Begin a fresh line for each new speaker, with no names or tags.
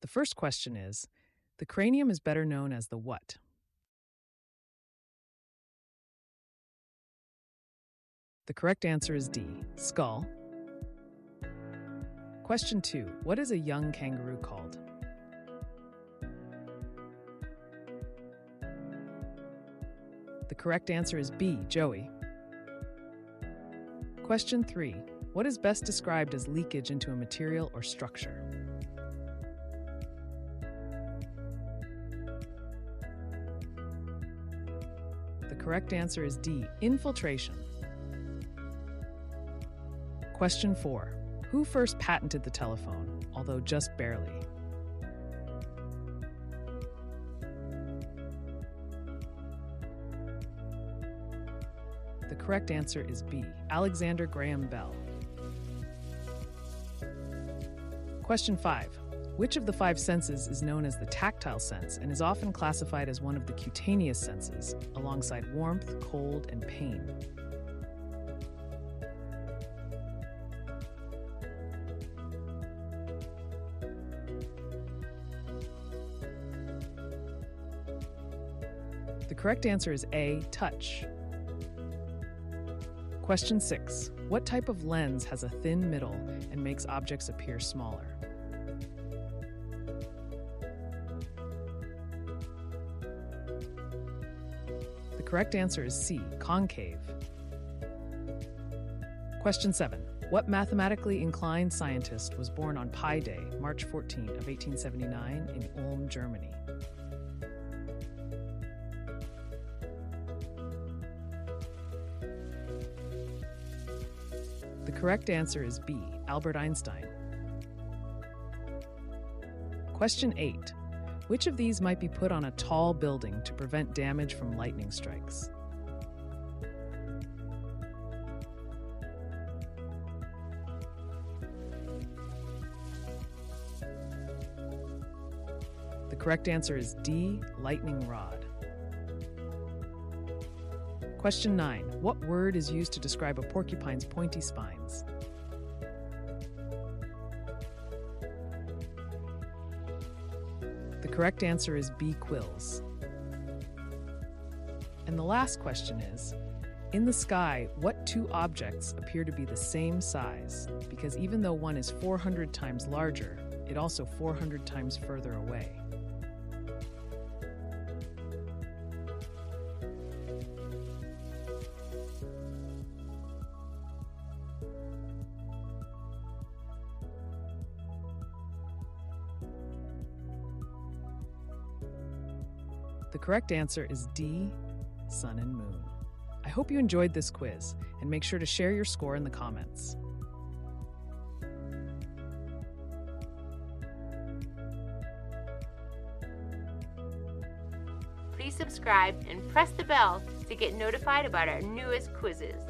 The first question is The cranium is better known as the what? The correct answer is D, skull. Question 2 What is a young kangaroo called? The correct answer is B, Joey. Question 3 What is best described as leakage into a material or structure? The correct answer is D, infiltration. Question 4 Who first patented the telephone, although just barely? The correct answer is B, Alexander Graham Bell. Question 5. Which of the five senses is known as the tactile sense and is often classified as one of the cutaneous senses, alongside warmth, cold, and pain? The correct answer is A, touch. Question 6. What type of lens has a thin middle and makes objects appear smaller? Correct answer is C, concave. Question 7. What mathematically inclined scientist was born on Pi Day, March 14 of 1879 in Ulm, Germany? The correct answer is B, Albert Einstein. Question 8. Which of these might be put on a tall building to prevent damage from lightning strikes? The correct answer is D, lightning rod. Question 9. What word is used to describe a porcupine's pointy spines? The correct answer is B, quills. And the last question is In the sky, what two objects appear to be the same size? Because even though one is 400 times larger, it also 400 times further away. The correct answer is D, sun and moon. I hope you enjoyed this quiz and make sure to share your score in the comments.
Please subscribe and press the bell to get notified about our newest quizzes.